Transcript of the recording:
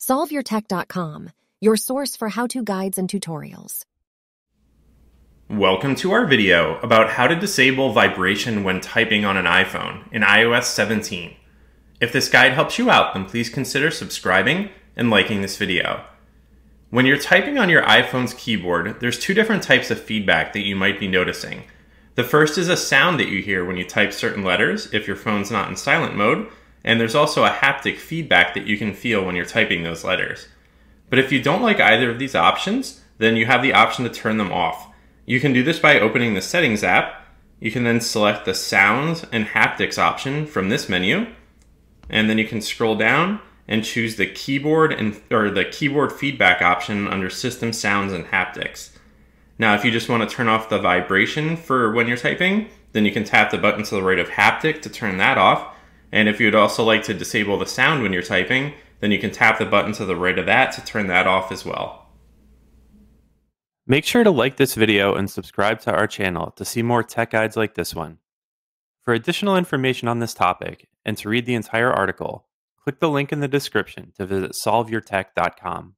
SolveYourTech.com, your source for how-to guides and tutorials. Welcome to our video about how to disable vibration when typing on an iPhone in iOS 17. If this guide helps you out, then please consider subscribing and liking this video. When you're typing on your iPhone's keyboard, there's two different types of feedback that you might be noticing. The first is a sound that you hear when you type certain letters if your phone's not in silent mode, and there's also a haptic feedback that you can feel when you're typing those letters. But if you don't like either of these options, then you have the option to turn them off. You can do this by opening the Settings app. You can then select the Sounds and Haptics option from this menu, and then you can scroll down and choose the keyboard and or the keyboard feedback option under System Sounds and Haptics. Now, if you just want to turn off the vibration for when you're typing, then you can tap the button to the right of haptic to turn that off, and if you'd also like to disable the sound when you're typing, then you can tap the button to the right of that to turn that off as well. Make sure to like this video and subscribe to our channel to see more tech guides like this one. For additional information on this topic and to read the entire article, click the link in the description to visit solveyourtech.com.